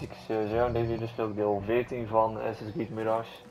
Ik sowieso. En deze is dus ook deel 14 van Assassin's Creed Mirage.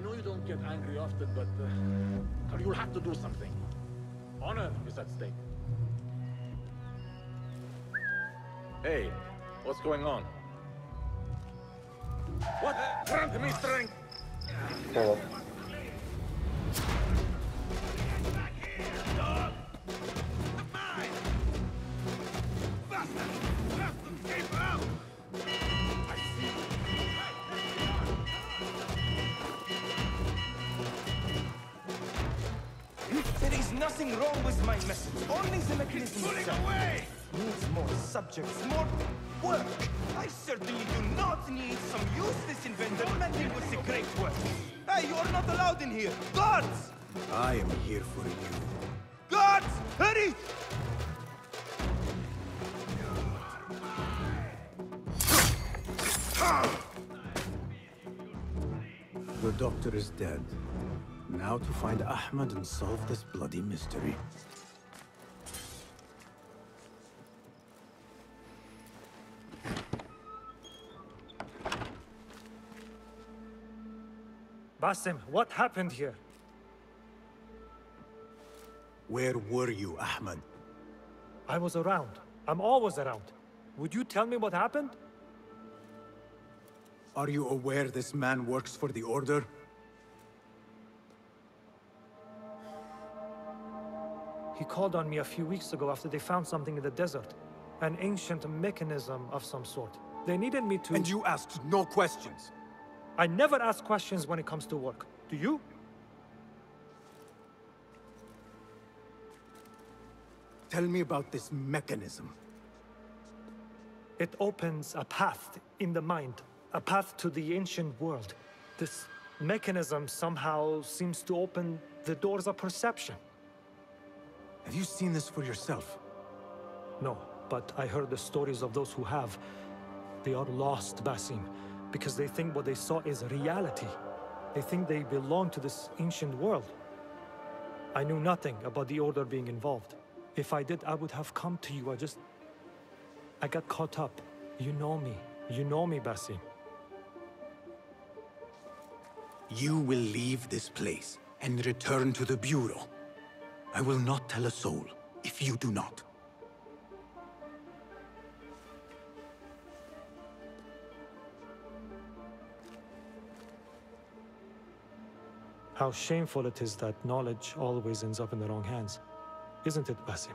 I know you don't get angry often, but uh, you'll have to do something. Honor is at stake. Hey, what's going on? What? Grant me strength! Verder. Nothing wrong with my message. Only the mechanism itself needs more subjects, more work. I certainly do not need some useless inventor meddling with the great work. Hey, you are not allowed in here. Guards! I am here for you. Guards! Hurry! The doctor is dead. Now to find Ahmed and solve this bloody mystery. Basim, what happened here? Where were you, Ahmed? I was around. I'm always around. Would you tell me what happened? Are you aware this man works for the Order? He called on me a few weeks ago after they found something in the desert. An ancient mechanism of some sort. They needed me to... And you asked no questions. I never ask questions when it comes to work. Do you? Tell me about this mechanism. It opens a path in the mind, a path to the ancient world. This mechanism somehow seems to open the doors of perception. Have you seen this for yourself? No, but I heard the stories of those who have. They are lost, Basim, because they think what they saw is reality. They think they belong to this ancient world. I knew nothing about the Order being involved. If I did, I would have come to you. I just... I got caught up. You know me. You know me, Basim. You will leave this place and return to the Bureau. I will not tell a soul if you do not. How shameful it is that knowledge always ends up in the wrong hands. Isn't it, Basim?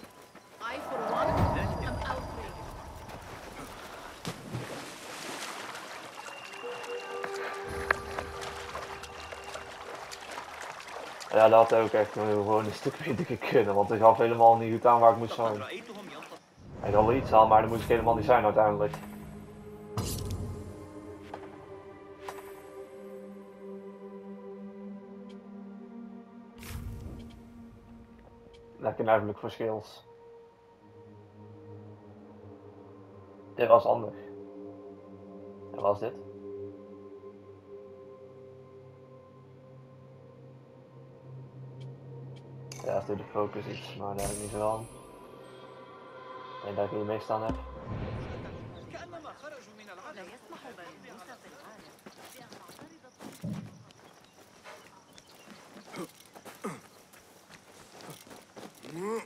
Ja, dat had ook echt gewoon een stuk beter kunnen, want ik gaf helemaal niet goed aan waar ik moest zijn. Ik had wel iets aan, maar dat moest ik helemaal niet zijn uiteindelijk. lekker duidelijk verschils. Dit was anders. En was dit? Ja, dat de focus iets, maar daar heb ik niet zo aan. En dat ik niet mee heb. Mm-hmm.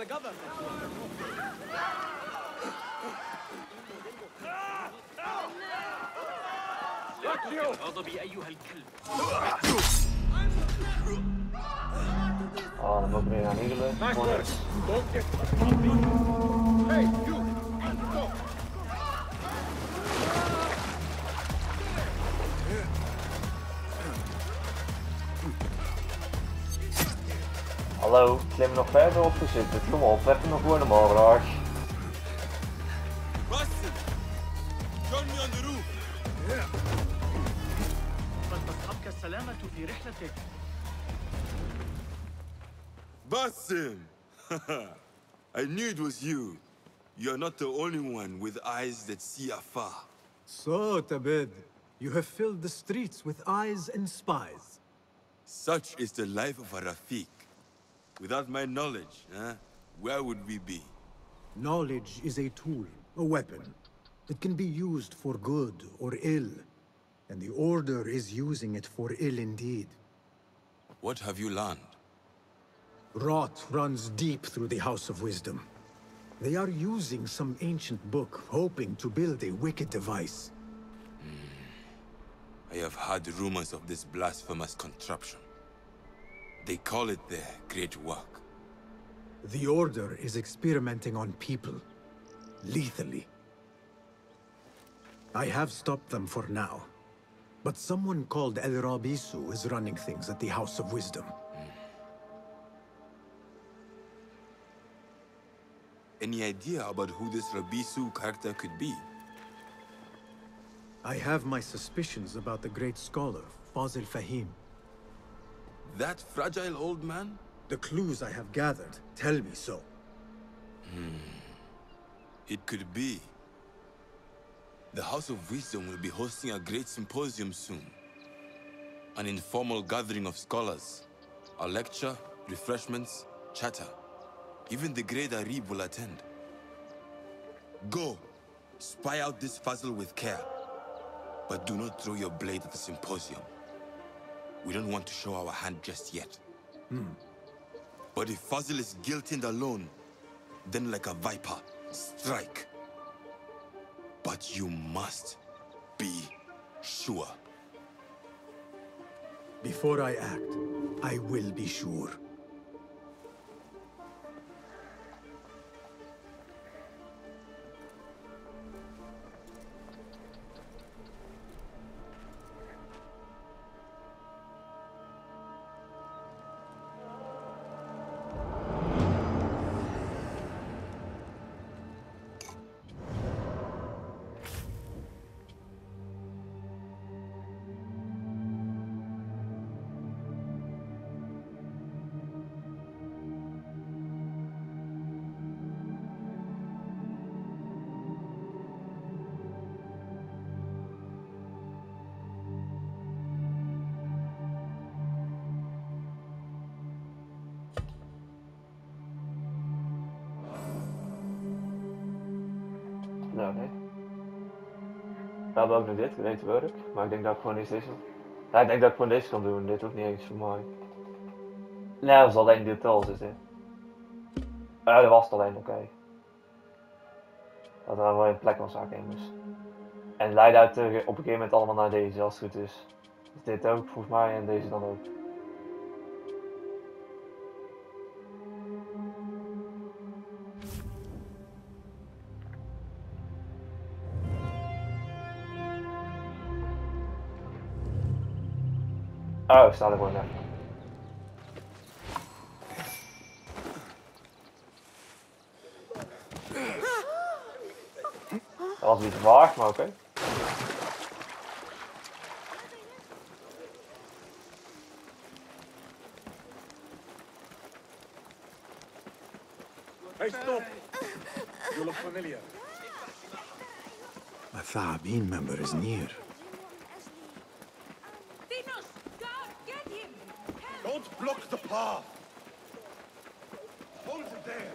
The government. Oh, dan moet ik weer aan Engelen. Voor Master, niks. don't get bumpy. Hey, you! Hallo, klim nog verder op zitten. Kom op, even nog voor de morgen. Boston! Join me on the roof! فلتصحبك السلامة في رحلتك Basim! I knew it was you. You're not the only one with eyes that see afar. So, Tabed, you have filled the streets with eyes and spies. Such is the life of a Rafiq. Without my knowledge, huh, where would we be? Knowledge is a tool, a weapon. It can be used for good or ill. And the Order is using it for ill indeed. What have you learned? Rot runs deep through the House of Wisdom. They are using some ancient book, hoping to build a wicked device. Hmm. I have heard rumors of this blasphemous contraption. They call it their great work. The Order is experimenting on people. Lethally. I have stopped them for now. But someone called El Rabisu is running things at the House of Wisdom. Hmm. Any idea about who this Rabisu character could be? I have my suspicions about the great scholar, Fazil Fahim. That fragile old man? The clues I have gathered tell me so. Hmm. It could be. The House of Wisdom will be hosting a great symposium soon. An informal gathering of scholars. A lecture, refreshments, chatter. Even the great Arib will attend. Go, spy out this puzzle with care. But do not throw your blade at the symposium. We don't want to show our hand just yet. Hmm. But if Fazil is guilty and alone, then like a viper, strike. But you must be sure. Before I act, I will be sure. Nou, nee. We hebben ook nog dit, Great Work. Maar ik denk dat ik gewoon deze... Ja, ik denk dat ik gewoon deze kan doen. Dit hoeft niet eens voor mij. Nee, dat is alleen details is dit. Ja, dat was het alleen, oké. Dat er wel een plek was moest. En leidde uit, op een gegeven moment allemaal naar deze, als het goed is. Dus dit ook, volgens mij, en deze dan ook. Oh, staat er gewoon net. Dat was niet waard, maar oké. Hey, stop! You look familiar. A Thaabin member is near. Path! Hold it there!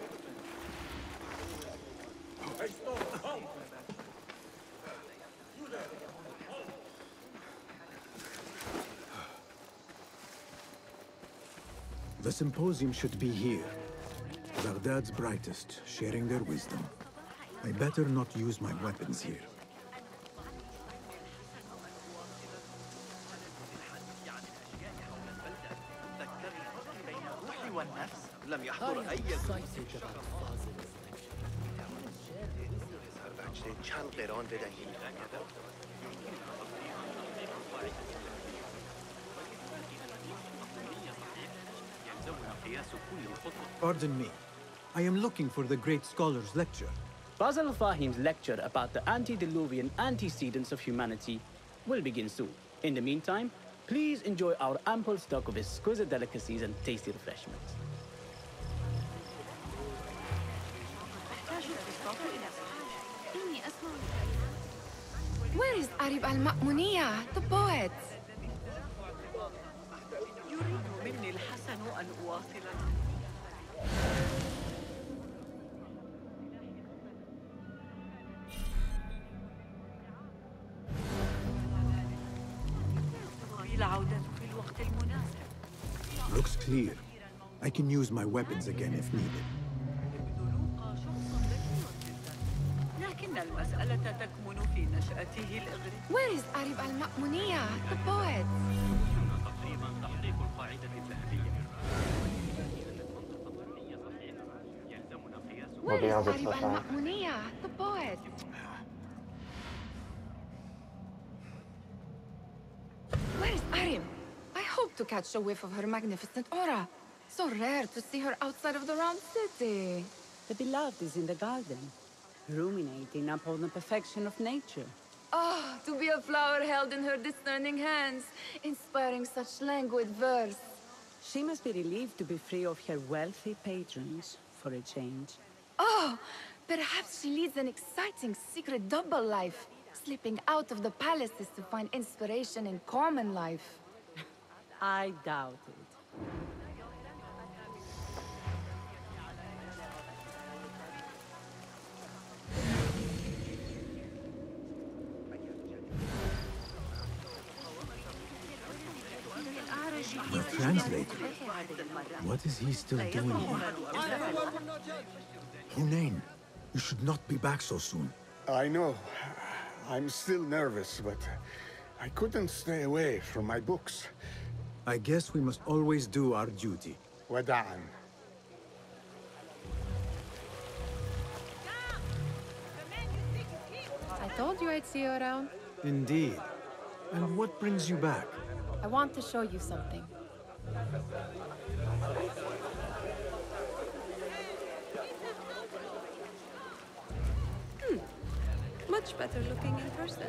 Hey, stop! Come! The symposium should be here. Baghdad's brightest, sharing their wisdom. I better not use my weapons here. بچه چند قران بدهیم Pardon me. I am looking for the great scholar's lecture. Fazil Fahim's lecture about the antediluvian antecedents of humanity will begin soon. In the meantime, please enjoy our ample stock of exquisite delicacies and tasty refreshments. Where is Arib al-Ma'muniya, the poet? يريد مني الحسن أن أواصل العودة في الوقت المناسب Looks clear. I can use my weapons again if needed. Where is Arib al-Ma'muniya, the poet? Where is Arib al-Ma'muniya, the poet? Where is Arib? I hope to catch a whiff of her magnificent aura. So rare to see her outside of the round city. The beloved is in the garden, ruminating upon the perfection of nature. Oh, to be a flower held in her discerning hands, inspiring such languid verse. She must be relieved to be free of her wealthy patrons for a change. Oh, perhaps she leads an exciting secret double life, slipping out of the palaces to find inspiration in common life. I doubt it. translator. What is he still doing here? Hunain, you should not be back so soon. I know. I'm still nervous, but I couldn't stay away from my books. I guess we must always do our duty. وداعا I told you I'd see you around. Indeed. And what brings you back? I want to show you something. Hmm. Much better looking in person.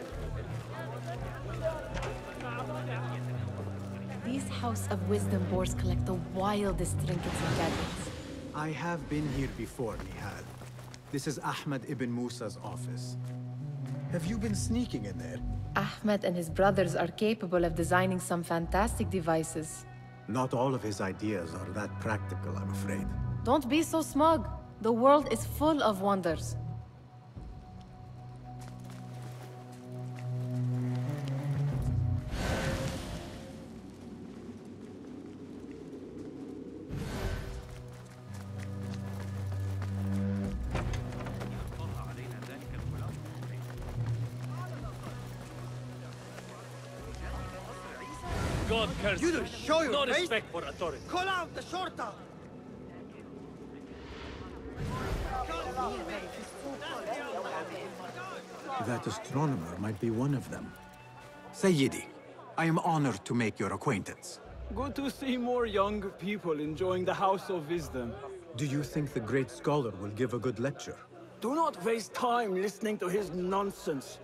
These House of Wisdom boars collect the wildest trinkets and gadgets. I have been here before, Nehal. This is Ahmed ibn Musa's office. Have you been sneaking in there? Ahmed and his brothers are capable of designing some fantastic devices. Not all of his ideas are that practical, I'm afraid. Don't be so smug. The world is full of wonders. Respect for authority. Call out the shorta! That astronomer might be one of them. Sayyidi, I am honored to make your acquaintance. Good to see more young people enjoying the House of Wisdom. Do you think the great scholar will give a good lecture? Do not waste time listening to his nonsense.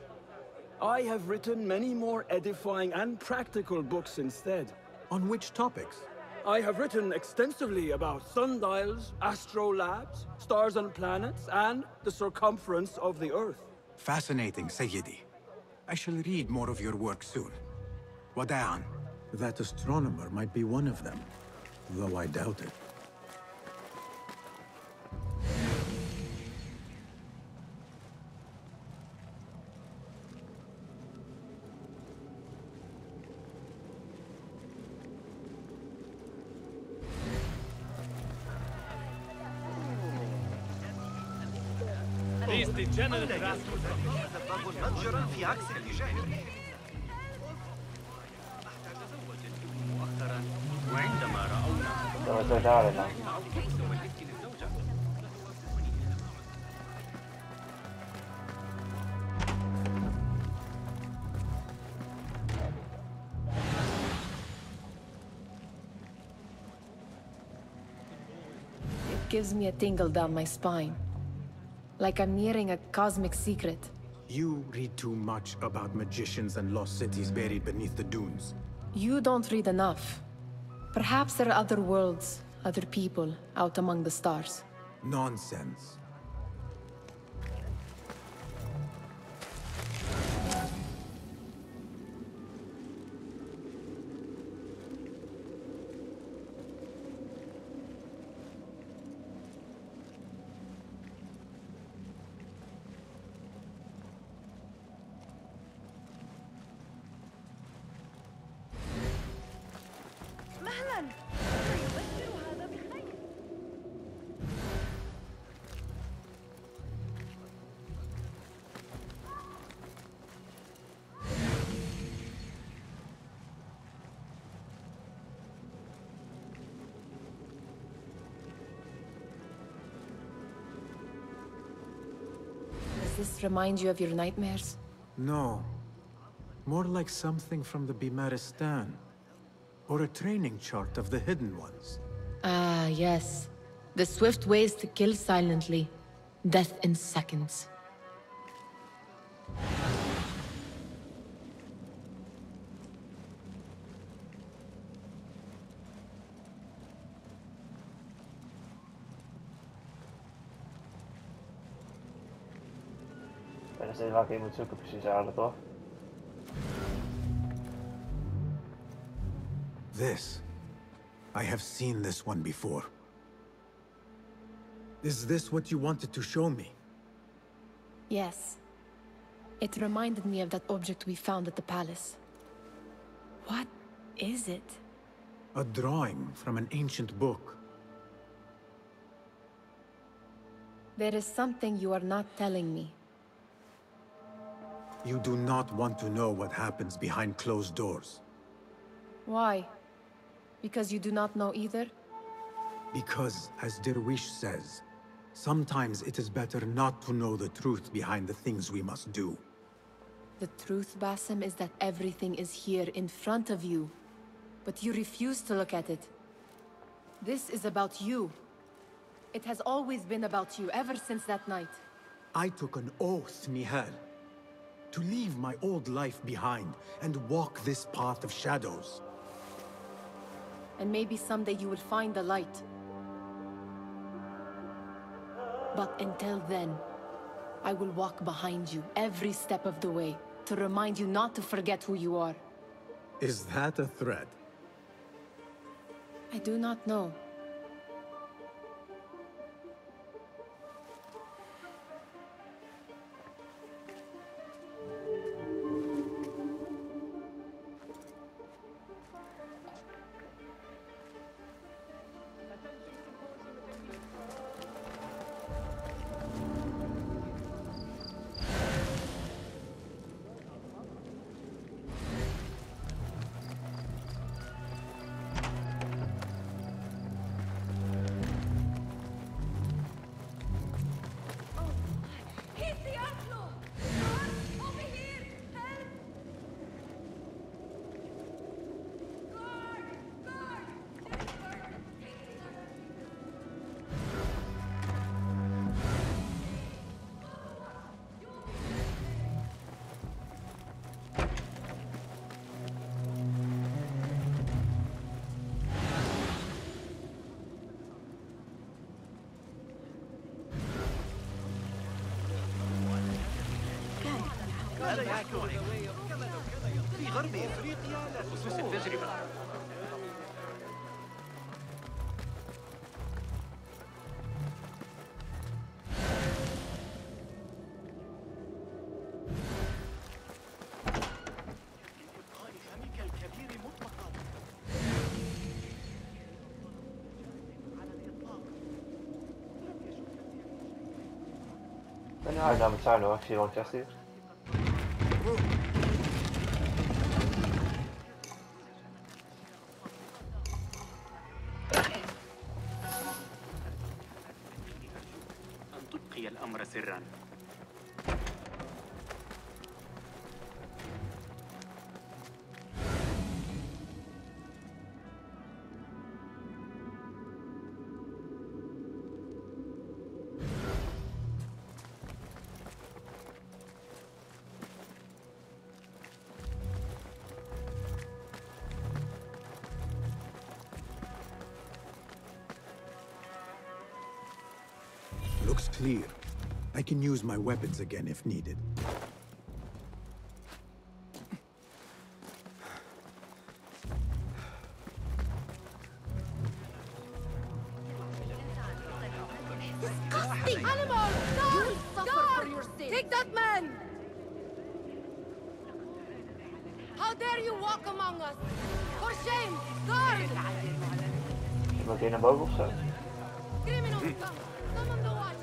I have written many more edifying and practical books instead. On which topics? I have written extensively about sundials, astrolabes, stars and planets, and the circumference of the Earth. Fascinating, Sayyidi. I shall read more of your work soon. Wada'an. That astronomer might be one of them, though I doubt it. Dove sei giocare là? It gives me a tingle down my spine. Like I'm nearing a cosmic secret. You read too much about magicians and lost cities buried beneath the dunes. You don't read enough. Perhaps there are other worlds, other people, out among the stars. Nonsense. Does this remind you of your nightmares? No. More like something from the Bimaristan. Or a training chart of the Hidden Ones. Ah, yes. The swift ways to kill silently. Death in seconds. Ik weet nog steeds welke je moet zoeken precies eigenlijk toch? This. I have seen this one before. Is this what you wanted to show me? Yes. It reminded me of that object we found at the palace. What is it? A drawing from an ancient book. There is something you are not telling me. You do not want to know what happens behind closed doors. Why? Because you do not know either? Because, as Dervish says, sometimes it is better not to know the truth behind the things we must do. The truth, Basim, is that everything is here in front of you. But you refuse to look at it. This is about you. It has always been about you, ever since that night. I took an oath, Nehal, to leave my old life behind and walk this path of shadows. And maybe someday you will find the light. But until then, I will walk behind you every step of the way to remind you not to forget who you are. Is that a threat? I do not know. هذا في غرب إفريقيا لا خصوص التجربه هذا مساعد في لونشستر I can use my weapons again if needed. Disgusting animal! Guard! Guard! Take that man! How dare you walk among us? For shame! Guard! Iemand hier naar boven of zo? Criminals, come! Come on the watch!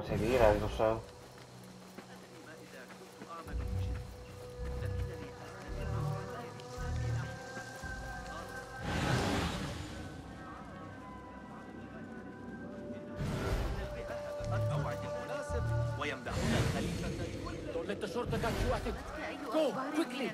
ik zeggen hierheen of zo. الموعد المناسب ويمدحون الخليفة Don't let the shorter get you at it. Go, quickly!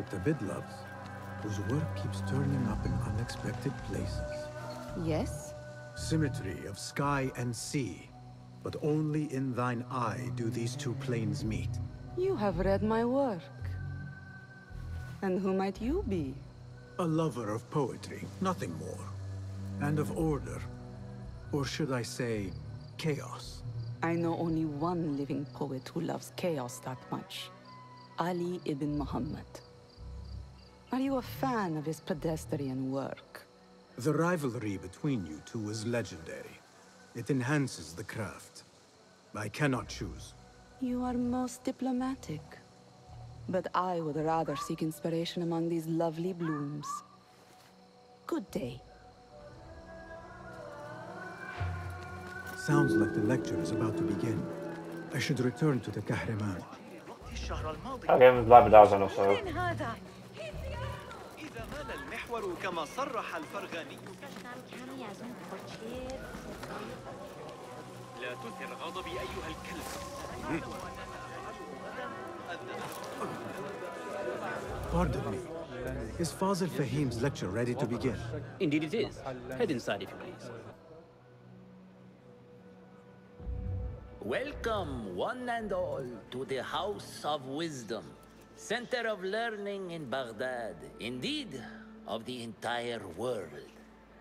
Is that poet Abid loves, whose work keeps turning up in unexpected places. Yes? Symmetry of sky and sea, but only in thine eye do these two planes meet. You have read my work. And who might you be? A lover of poetry, nothing more. And of order. Or should I say, chaos. I know only one living poet who loves chaos that much. Ali ibn Muhammad. Are you a fan of his pedestrian work? The rivalry between you two is legendary. It enhances the craft. I cannot choose. You are most diplomatic. But I would rather seek inspiration among these lovely blooms. Good day. Sounds like the lecture is about to begin. I should return to the Kahraman. Okay, we've. مال المحور كما صرح الفرغاني لا تثر غضبي أيها الكلب Pardon me. Is Fazil Fahim's lecture ready to begin? Indeed it is. Head inside if you please. Welcome, one and all, to the House of Wisdom, center of learning in Baghdad, indeed, of the entire world.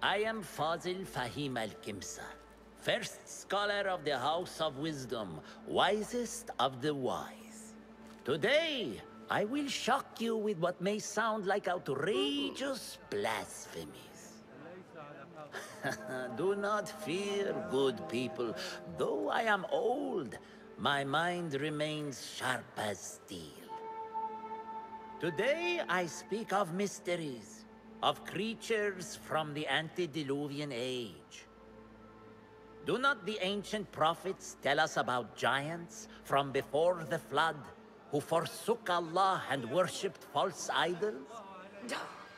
I am Fazil Fahim al-Kimsa, first scholar of the House of Wisdom, wisest of the wise. Today, I will shock you with what may sound like outrageous blasphemies. Do not fear, good people. Though I am old, my mind remains sharp as steel. Today I speak of mysteries, of creatures from the antediluvian age. Do not the ancient prophets tell us about giants from before the flood who forsook Allah and worshipped false idols?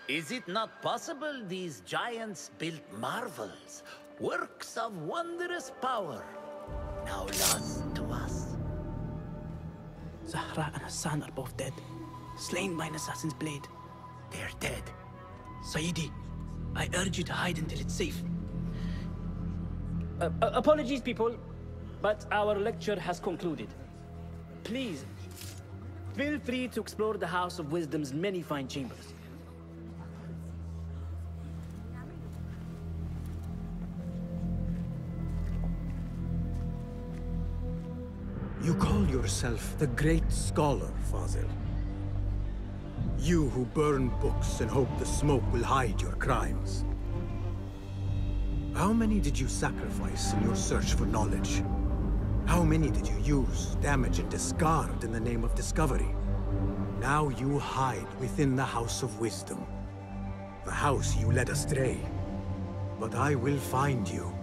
Is it not possible these giants built marvels, works of wondrous power, now lost to us? Zahra and Hassan are both dead, slain by an assassin's blade. They're dead. Sayyidi, I urge you to hide until it's safe. Uh, uh, apologies, people, but our lecture has concluded. Please, feel free to explore the House of Wisdom's many fine chambers. You call yourself the great scholar, Fazil. You who burn books and hope the smoke will hide your crimes. How many did you sacrifice in your search for knowledge? How many did you use, damage, and discard in the name of discovery? Now you hide within the House of Wisdom. The house you led astray. But I will find you.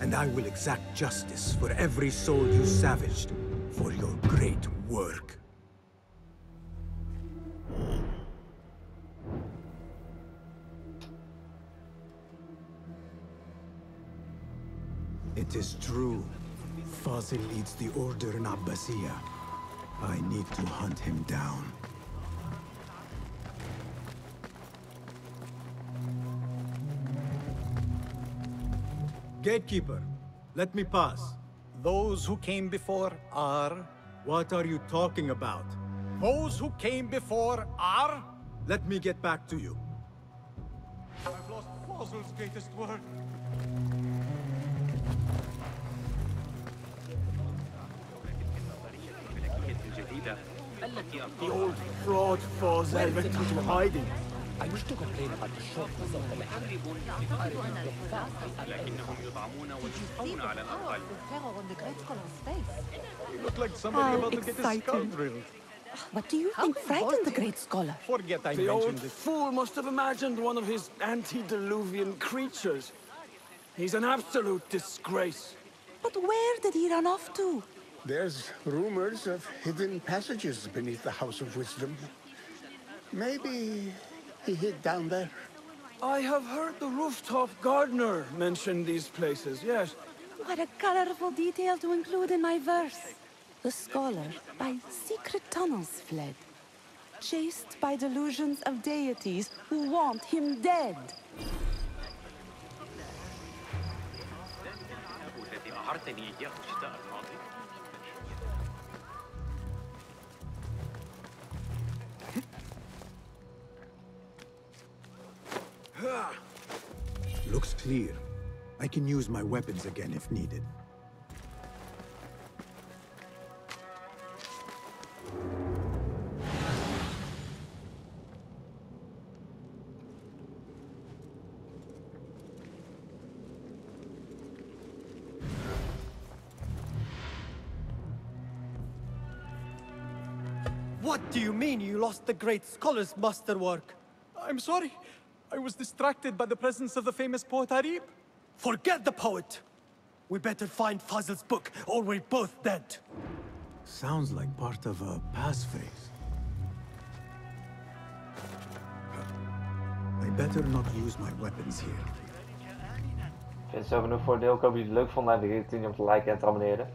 And I will exact justice for every soul you savaged for your great work. It is true. Fazil leads the Order in Abbasiyah. I need to hunt him down. Gatekeeper, let me pass. Those who came before are... What are you talking about? Those who came before are? Let me get back to you. I've lost Fazil's greatest word. The old fraud Fozzel went into hiding. I wish to complain about the shortness of the land. لكنهم يطعمون ويشفون على الأقل. You look like somebody about to get his skull drilled. What do you think frightened the great scholar? Forget I The old mentioned it. fool must have imagined one of his antediluvian creatures. He's an absolute disgrace. But where did he run off to? There's rumors of hidden passages beneath the House of Wisdom. Maybe he hid down there. I have heard the rooftop gardener mention these places, yes. What a colorful detail to include in my verse the scholar by secret tunnels fled, chased by delusions of deities who want him dead. Looks clear. I can use my weapons again if needed. The great scholar's masterwork? I'm sorry. I was distracted by the presence of the famous poet Arib. Forget the poet! We better find Fazil's book, or we're both dead. Sounds like part of a passphrase. I better not use my weapons here. Ik vind het zo genoeg voor deel. Ik hoop dat jullie het leuk vonden. Laat een om te liken en te abonneren.